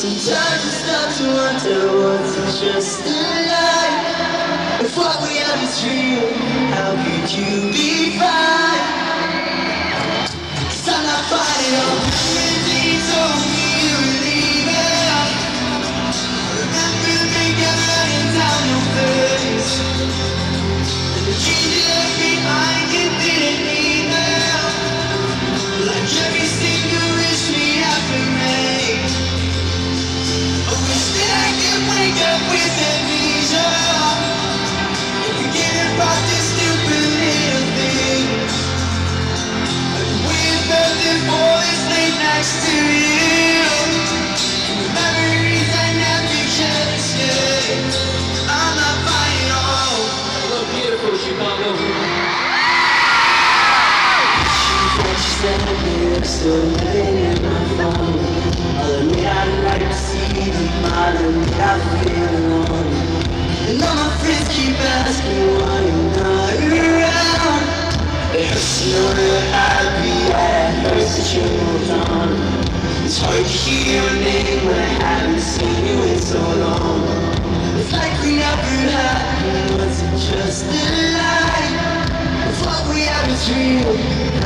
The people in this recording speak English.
Sometimes it's not to wonder what's just a lie If what we have is real, how could you be fine? Cause I'm not fighting on She touched my. I'll admit I'd the I alone. And all my friends keep asking why you're not around. I'd be that you moved on. It's hard to hear your name when I haven't seen you in so dream